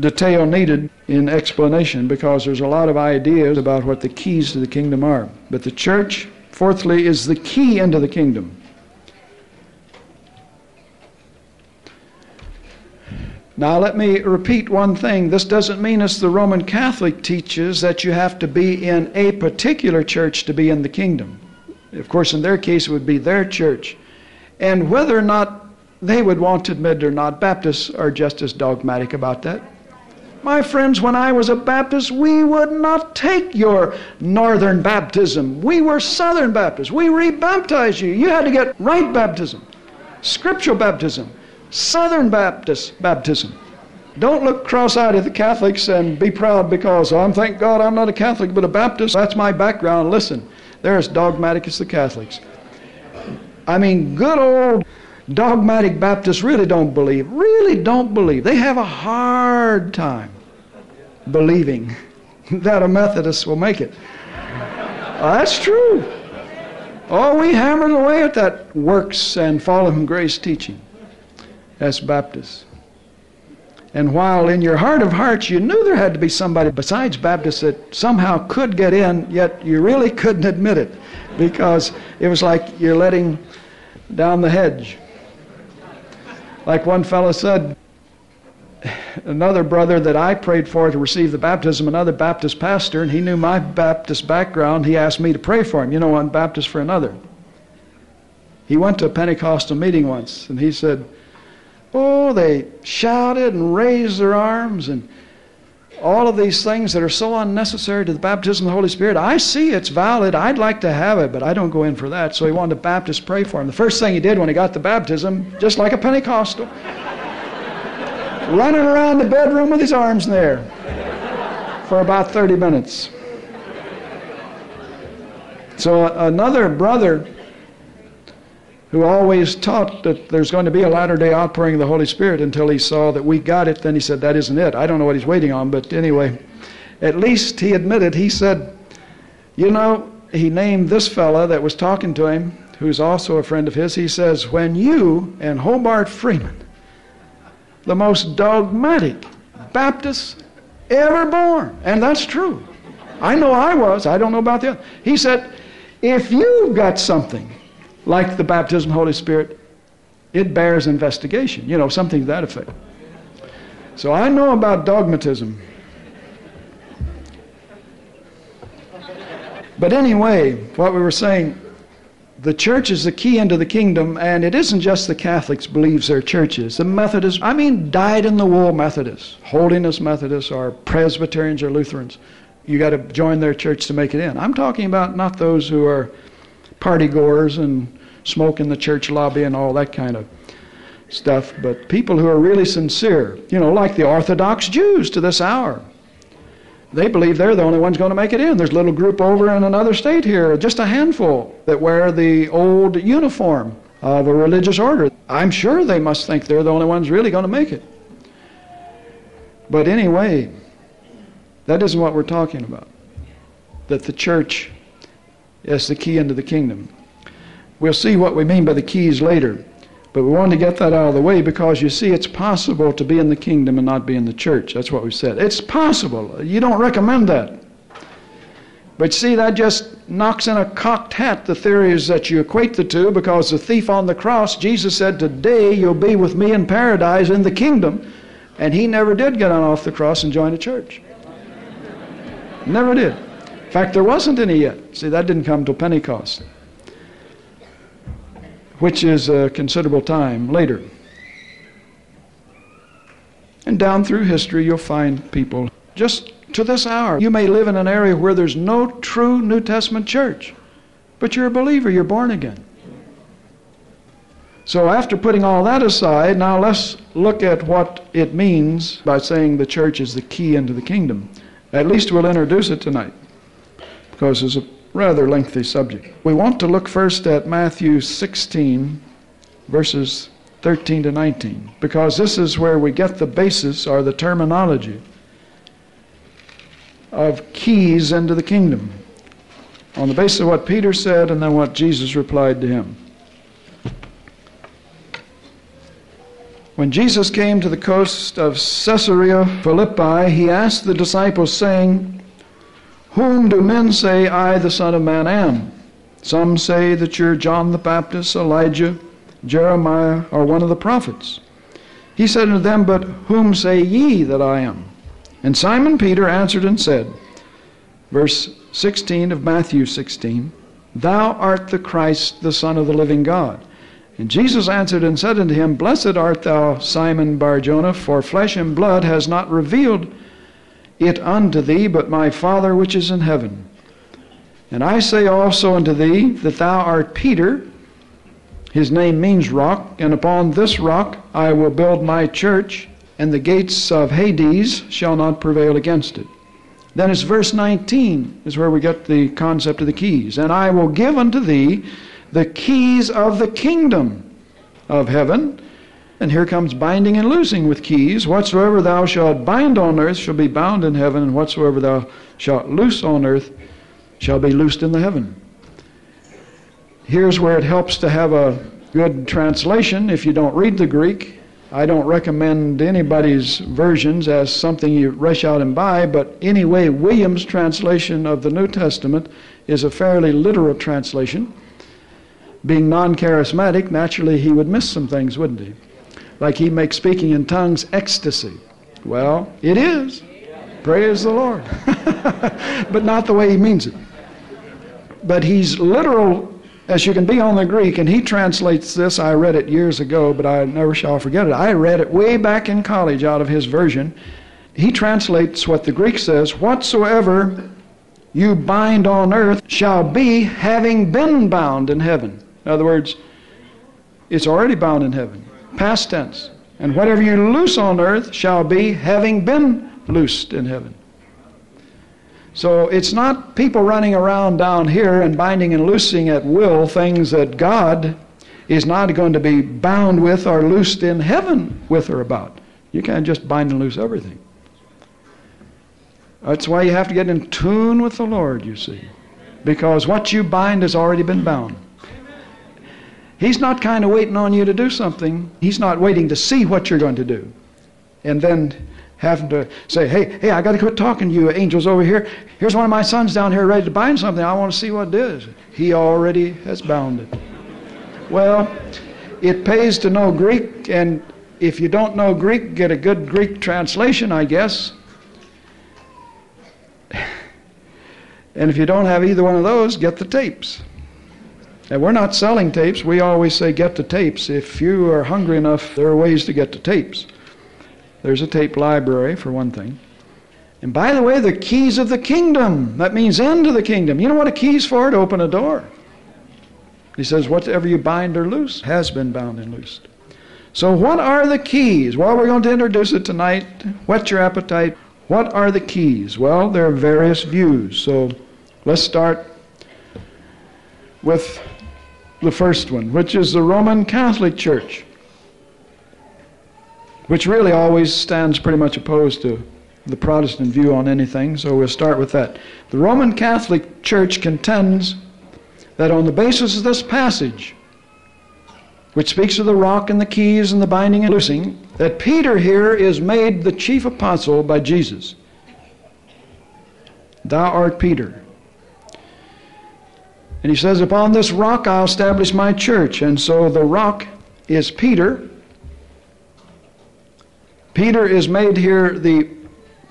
detail needed in explanation because there's a lot of ideas about what the keys to the kingdom are. But the church, fourthly, is the key into the kingdom. Now, let me repeat one thing. This doesn't mean, as the Roman Catholic teaches, that you have to be in a particular church to be in the kingdom. Of course, in their case, it would be their church. And whether or not they would want to admit it or not, Baptists are just as dogmatic about that. My friends, when I was a Baptist, we would not take your northern baptism. We were southern Baptists. We rebaptized you. You had to get right baptism, scriptural baptism, southern Baptist baptism. Don't look cross eyed at the Catholics and be proud because, I'm thank God I'm not a Catholic but a Baptist. That's my background. Listen, they're as dogmatic as the Catholics. I mean, good old dogmatic Baptists really don't believe, really don't believe. They have a hard time believing that a Methodist will make it. Uh, that's true. Oh, we hammered away at that works and fall of grace teaching as Baptists. And while in your heart of hearts you knew there had to be somebody besides Baptists that somehow could get in, yet you really couldn't admit it because it was like you're letting down the hedge. Like one fellow said, another brother that I prayed for to receive the baptism, another Baptist pastor, and he knew my Baptist background. He asked me to pray for him. You know, one Baptist for another. He went to a Pentecostal meeting once, and he said, Oh, they shouted and raised their arms and all of these things that are so unnecessary to the baptism of the Holy Spirit. I see it's valid. I'd like to have it, but I don't go in for that. So he wanted a Baptist pray for him. The first thing he did when he got the baptism, just like a Pentecostal, running around the bedroom with his arms in the air for about 30 minutes. So another brother who always taught that there's going to be a latter day outpouring of the Holy Spirit until he saw that we got it. Then he said, That isn't it. I don't know what he's waiting on, but anyway, at least he admitted, he said, You know, he named this fella that was talking to him, who's also a friend of his. He says, When you and Hobart Freeman, the most dogmatic Baptist ever born, and that's true. I know I was, I don't know about the other. He said, If you've got something, like the baptism of Holy Spirit, it bears investigation, you know, something to that effect. So I know about dogmatism. But anyway, what we were saying, the church is the key into the kingdom, and it isn't just the Catholics believes they're churches. The Methodists, I mean dyed in the wool Methodists, holiness Methodists, or Presbyterians or Lutherans. You got to join their church to make it in. I'm talking about not those who are party goers and smoke in the church lobby and all that kind of stuff, but people who are really sincere, you know, like the Orthodox Jews to this hour. They believe they're the only ones going to make it in. There's a little group over in another state here, just a handful, that wear the old uniform of a religious order. I'm sure they must think they're the only ones really going to make it. But anyway, that isn't what we're talking about. That the church is the key into the kingdom. We'll see what we mean by the keys later. But we want to get that out of the way because you see, it's possible to be in the kingdom and not be in the church. That's what we said. It's possible. You don't recommend that. But see, that just knocks in a cocked hat the theories that you equate the two because the thief on the cross, Jesus said, Today you'll be with me in paradise in the kingdom. And he never did get on off the cross and join a church. Never did. In fact, there wasn't any yet. See, that didn't come till Pentecost, which is a considerable time later. And down through history, you'll find people just to this hour. You may live in an area where there's no true New Testament church, but you're a believer, you're born again. So, after putting all that aside, now let's look at what it means by saying the church is the key into the kingdom. At least we'll introduce it tonight because it's a rather lengthy subject. We want to look first at Matthew 16, verses 13 to 19, because this is where we get the basis or the terminology of keys into the kingdom on the basis of what Peter said and then what Jesus replied to him. When Jesus came to the coast of Caesarea Philippi, he asked the disciples, saying, whom do men say I, the Son of Man, am? Some say that you're John the Baptist, Elijah, Jeremiah, or one of the prophets. He said unto them, But whom say ye that I am? And Simon Peter answered and said, verse 16 of Matthew 16, Thou art the Christ, the Son of the living God. And Jesus answered and said unto him, Blessed art thou, Simon Barjona, for flesh and blood has not revealed it unto thee, but my Father which is in heaven. And I say also unto thee that thou art Peter, his name means rock, and upon this rock I will build my church, and the gates of Hades shall not prevail against it. Then it's verse 19 is where we get the concept of the keys. And I will give unto thee the keys of the kingdom of heaven. And here comes binding and loosing with keys. Whatsoever thou shalt bind on earth shall be bound in heaven, and whatsoever thou shalt loose on earth shall be loosed in the heaven. Here's where it helps to have a good translation if you don't read the Greek. I don't recommend anybody's versions as something you rush out and buy, but anyway, Williams' translation of the New Testament is a fairly literal translation. Being non charismatic, naturally he would miss some things, wouldn't he? Like he makes speaking in tongues ecstasy. Well, it is. Praise the Lord. but not the way he means it. But he's literal as you can be on the Greek, and he translates this. I read it years ago, but I never shall forget it. I read it way back in college out of his version. He translates what the Greek says Whatsoever you bind on earth shall be having been bound in heaven. In other words, it's already bound in heaven. Past tense. And whatever you loose on earth shall be having been loosed in heaven. So it's not people running around down here and binding and loosing at will things that God is not going to be bound with or loosed in heaven with or about. You can't just bind and loose everything. That's why you have to get in tune with the Lord, you see. Because what you bind has already been bound. He's not kind of waiting on you to do something. He's not waiting to see what you're going to do. And then having to say, hey, hey, I got to quit talking to you angels over here. Here's one of my sons down here ready to bind something. I want to see what it is. He already has bound it. Well, it pays to know Greek, and if you don't know Greek, get a good Greek translation, I guess. And if you don't have either one of those, get the tapes. And we're not selling tapes. We always say get the tapes. If you are hungry enough, there are ways to get the tapes. There's a tape library, for one thing. And by the way, the keys of the kingdom. That means into the kingdom. You know what a key's for? To open a door. He says, whatever you bind or loose has been bound and loosed. So, what are the keys? Well, we're going to introduce it tonight. Whet your appetite. What are the keys? Well, there are various views. So, let's start with the first one, which is the Roman Catholic Church which really always stands pretty much opposed to the Protestant view on anything, so we'll start with that. The Roman Catholic Church contends that on the basis of this passage, which speaks of the rock and the keys and the binding and loosing, that Peter here is made the chief apostle by Jesus. Thou art Peter. And he says, Upon this rock I'll establish my church. And so the rock is Peter, Peter is made here the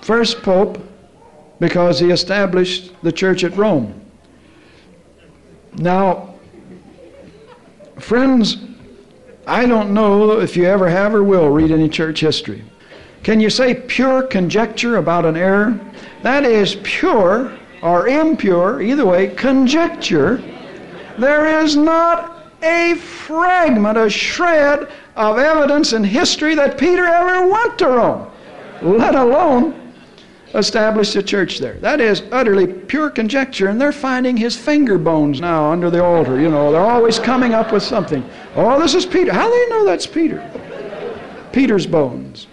first pope because he established the church at Rome. Now, friends, I don't know if you ever have or will read any church history. Can you say pure conjecture about an error? That is pure or impure, either way, conjecture. There is not a fragment, a shred of evidence in history that Peter ever went to Rome, let alone established a church there. That is utterly pure conjecture, and they're finding his finger bones now under the altar. You know, they're always coming up with something. Oh, this is Peter. How do they know that's Peter? Peter's bones.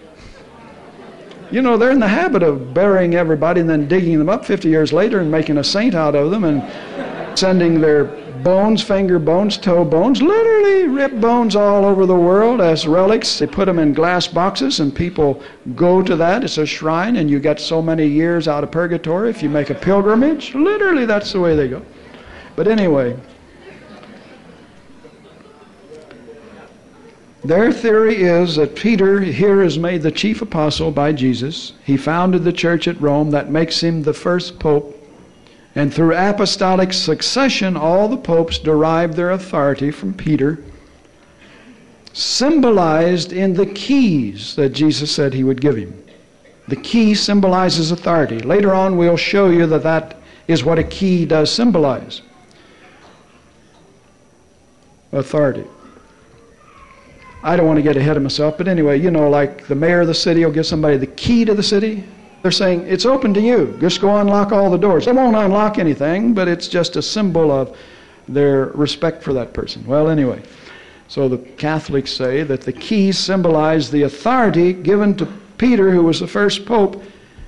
You know, they're in the habit of burying everybody and then digging them up 50 years later and making a saint out of them and sending their bones, finger bones, toe bones, literally rib bones all over the world as relics. They put them in glass boxes and people go to that. It's a shrine and you get so many years out of purgatory if you make a pilgrimage. Literally, that's the way they go. But anyway, Their theory is that Peter here is made the chief apostle by Jesus. He founded the church at Rome. That makes him the first pope. And through apostolic succession, all the popes derived their authority from Peter, symbolized in the keys that Jesus said he would give him. The key symbolizes authority. Later on, we'll show you that that is what a key does symbolize authority. I don't want to get ahead of myself, but anyway, you know, like the mayor of the city will give somebody the key to the city. They're saying, it's open to you. Just go unlock all the doors. They won't unlock anything, but it's just a symbol of their respect for that person. Well, anyway, so the Catholics say that the keys symbolize the authority given to Peter, who was the first pope.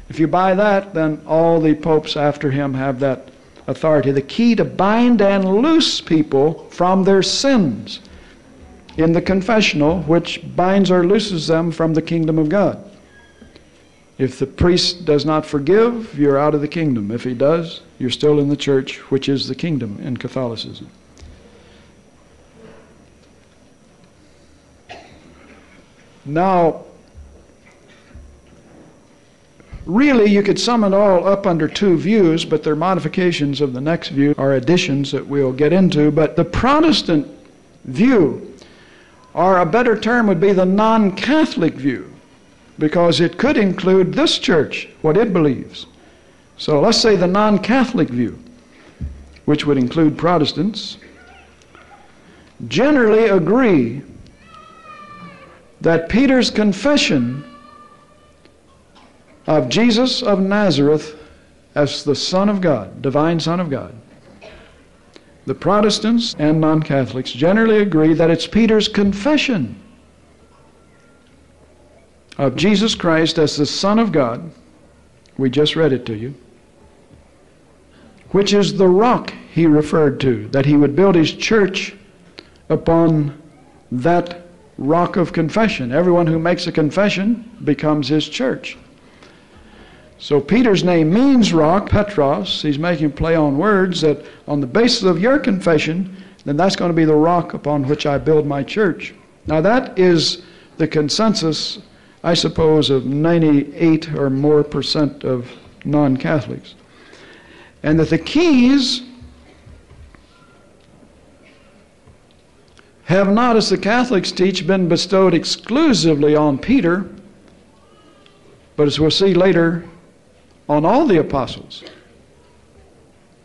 If you buy that, then all the popes after him have that authority. The key to bind and loose people from their sins in the confessional, which binds or looses them from the kingdom of God. If the priest does not forgive, you're out of the kingdom. If he does, you're still in the church, which is the kingdom in Catholicism. Now, really, you could sum it all up under two views, but they're modifications of the next view, or additions that we'll get into. But the Protestant view or a better term would be the non Catholic view, because it could include this church, what it believes. So let's say the non Catholic view, which would include Protestants, generally agree that Peter's confession of Jesus of Nazareth as the Son of God, divine Son of God, the Protestants and non Catholics generally agree that it's Peter's confession of Jesus Christ as the Son of God. We just read it to you. Which is the rock he referred to, that he would build his church upon that rock of confession. Everyone who makes a confession becomes his church. So Peter's name means rock, Petros. He's making play on words that on the basis of your confession, then that's going to be the rock upon which I build my church. Now that is the consensus, I suppose, of 98 or more percent of non Catholics. And that the keys have not, as the Catholics teach, been bestowed exclusively on Peter, but as we'll see later, on all the apostles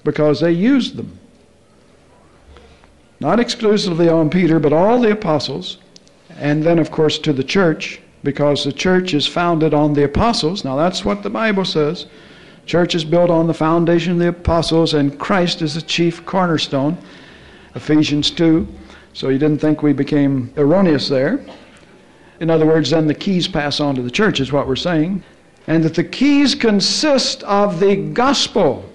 because they used them. Not exclusively on Peter, but all the apostles, and then, of course, to the church because the church is founded on the apostles. Now, that's what the Bible says. Church is built on the foundation of the apostles, and Christ is the chief cornerstone. Ephesians 2. So you didn't think we became erroneous there. In other words, then the keys pass on to the church, is what we're saying and that the keys consist of the gospel,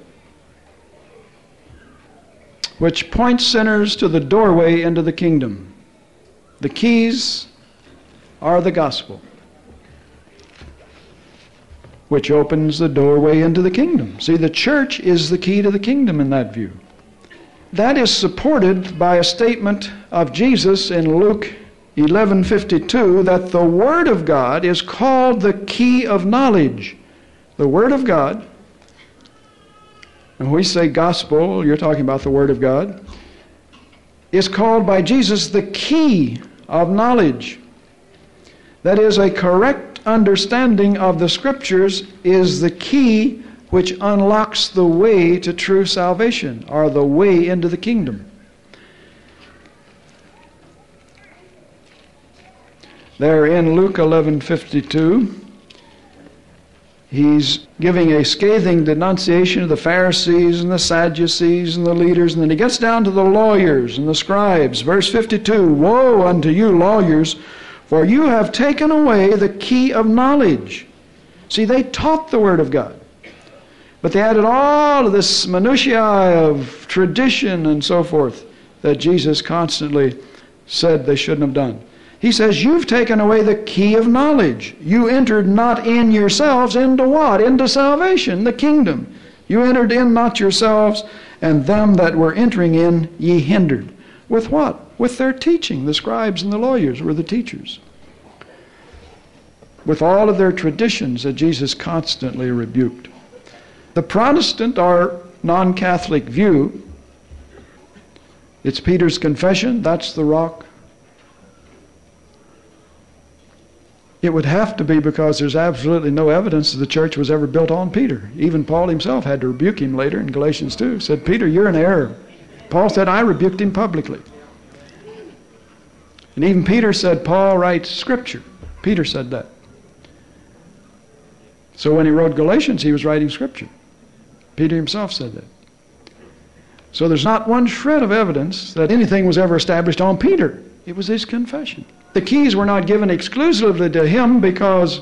which points sinners to the doorway into the kingdom. The keys are the gospel, which opens the doorway into the kingdom. See, the church is the key to the kingdom in that view. That is supported by a statement of Jesus in Luke 1152 that the Word of God is called the key of knowledge. The Word of God, and we say gospel, you're talking about the Word of God, is called by Jesus the key of knowledge. That is, a correct understanding of the Scriptures is the key which unlocks the way to true salvation, or the way into the kingdom. There in Luke 11:52, he's giving a scathing denunciation of the Pharisees and the Sadducees and the leaders, and then he gets down to the lawyers and the scribes. Verse 52 Woe unto you, lawyers, for you have taken away the key of knowledge. See, they taught the Word of God. But they added all of this minutiae of tradition and so forth that Jesus constantly said they shouldn't have done. He says, You've taken away the key of knowledge. You entered not in yourselves into what? Into salvation, the kingdom. You entered in not yourselves, and them that were entering in ye hindered. With what? With their teaching. The scribes and the lawyers were the teachers. With all of their traditions that Jesus constantly rebuked. The Protestant or non Catholic view, it's Peter's confession, that's the rock. It would have to be because there's absolutely no evidence that the church was ever built on Peter. Even Paul himself had to rebuke him later in Galatians 2. Said, Peter, you're in error. Paul said, I rebuked him publicly. And even Peter said, Paul writes Scripture. Peter said that. So when he wrote Galatians, he was writing Scripture. Peter himself said that. So there's not one shred of evidence that anything was ever established on Peter. It was his confession. The keys were not given exclusively to him because,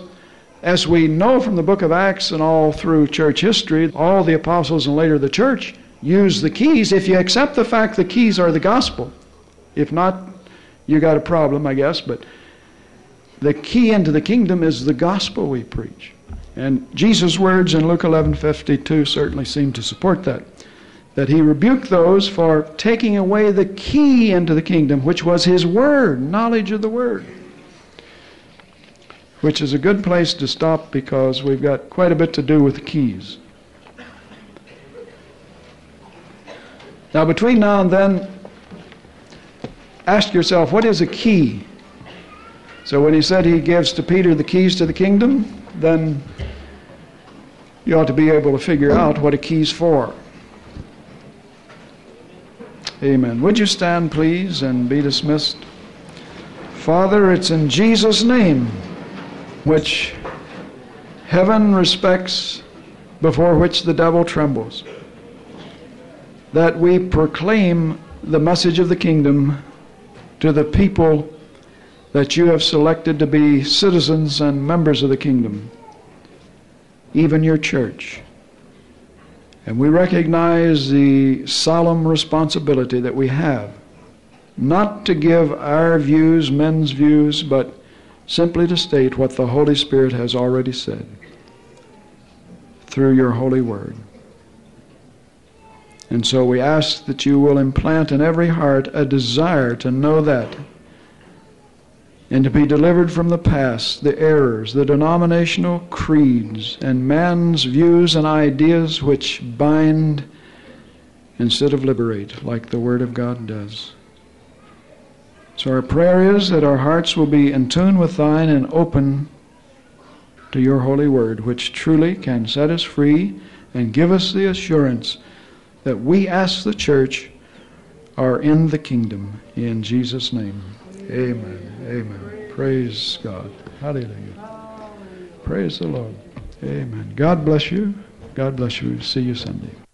as we know from the book of Acts and all through church history, all the apostles and later the church used the keys. If you accept the fact the keys are the gospel, if not, you got a problem, I guess, but the key into the kingdom is the gospel we preach. And Jesus' words in Luke 11:52 certainly seem to support that that he rebuked those for taking away the key into the kingdom, which was his word, knowledge of the word. Which is a good place to stop because we've got quite a bit to do with the keys. Now, between now and then, ask yourself what is a key? So, when he said he gives to Peter the keys to the kingdom, then you ought to be able to figure out what a key's for. Amen. Would you stand, please, and be dismissed? Father, it's in Jesus' name which heaven respects, before which the devil trembles, that we proclaim the message of the kingdom to the people that you have selected to be citizens and members of the kingdom, even your church. And we recognize the solemn responsibility that we have not to give our views, men's views, but simply to state what the Holy Spirit has already said through your holy word. And so we ask that you will implant in every heart a desire to know that and to be delivered from the past, the errors, the denominational creeds, and man's views and ideas which bind instead of liberate, like the Word of God does. So our prayer is that our hearts will be in tune with thine and open to your holy word, which truly can set us free and give us the assurance that we, as the church, are in the kingdom. In Jesus' name. Amen. Amen. Praise God. Hallelujah. Praise the Lord. Amen. God bless you. God bless you. See you Sunday.